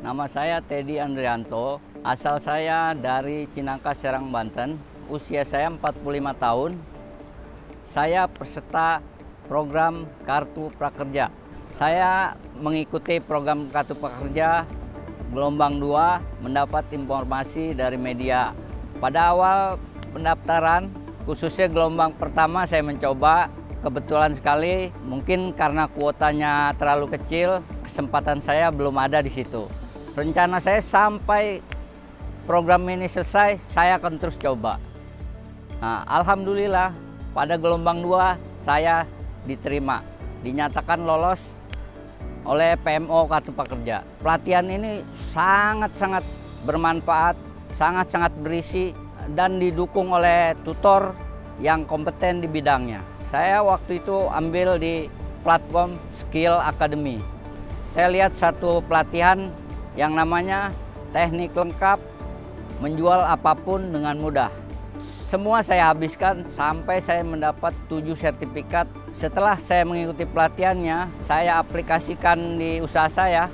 Nama saya Teddy Andrianto, asal saya dari Cinangka, Serang, Banten. Usia saya 45 tahun. Saya peserta program Kartu Prakerja. Saya mengikuti program Kartu Prakerja gelombang 2 mendapat informasi dari media. Pada awal pendaftaran, khususnya gelombang pertama saya mencoba kebetulan sekali mungkin karena kuotanya terlalu kecil, kesempatan saya belum ada di situ rencana saya sampai program ini selesai, saya akan terus coba. Nah, Alhamdulillah pada gelombang 2 saya diterima, dinyatakan lolos oleh PMO Kartu Pekerja. Pelatihan ini sangat-sangat bermanfaat, sangat-sangat berisi dan didukung oleh tutor yang kompeten di bidangnya. Saya waktu itu ambil di platform Skill Academy. Saya lihat satu pelatihan yang namanya teknik lengkap menjual apa pun dengan mudah. Semua saya habiskan sampai saya mendapat tujuh sertifikat. Setelah saya mengikuti pelatihannya, saya aplikasikan di usaha saya.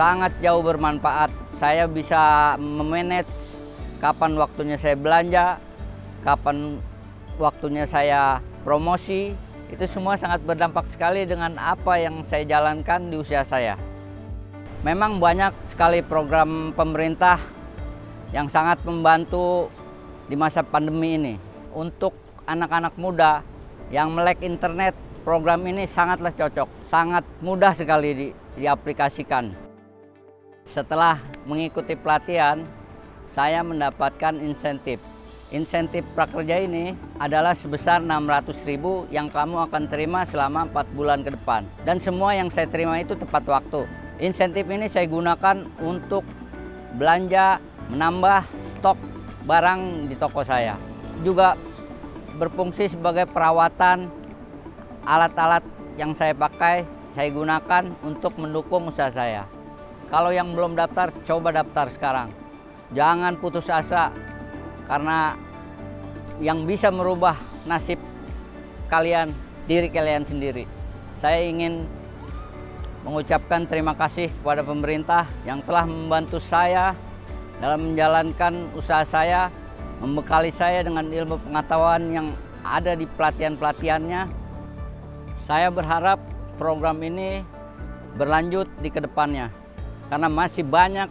Sangat jauh bermanfaat. Saya bisa memanage kapan waktunya saya belanja, kapan waktunya saya promosi. Itu semua sangat berdampak sekali dengan apa yang saya jalankan di usaha saya. Memang banyak sekali program pemerintah yang sangat membantu di masa pandemi ini. Untuk anak-anak muda yang melek internet, program ini sangatlah cocok, sangat mudah sekali di, diaplikasikan. Setelah mengikuti pelatihan, saya mendapatkan insentif. Insentif prakerja ini adalah sebesar 600.000 yang kamu akan terima selama 4 bulan ke depan. Dan semua yang saya terima itu tepat waktu. Insentif ini saya gunakan untuk belanja menambah stok barang di toko saya. Juga berfungsi sebagai perawatan alat-alat yang saya pakai, saya gunakan untuk mendukung usaha saya. Kalau yang belum daftar, coba daftar sekarang. Jangan putus asa, karena yang bisa merubah nasib kalian, diri kalian sendiri. Saya ingin mengucapkan terima kasih kepada pemerintah yang telah membantu saya dalam menjalankan usaha saya, membekali saya dengan ilmu pengetahuan yang ada di pelatihan-pelatihannya. Saya berharap program ini berlanjut di ke depannya, karena masih banyak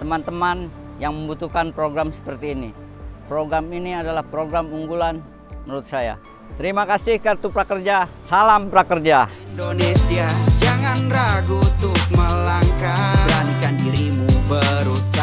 teman-teman yang membutuhkan program seperti ini. Program ini adalah program unggulan menurut saya. Terima kasih Kartu Prakerja, salam Prakerja. Indonesia jangan ragu untuk melangkah. Beranikan dirimu berusaha.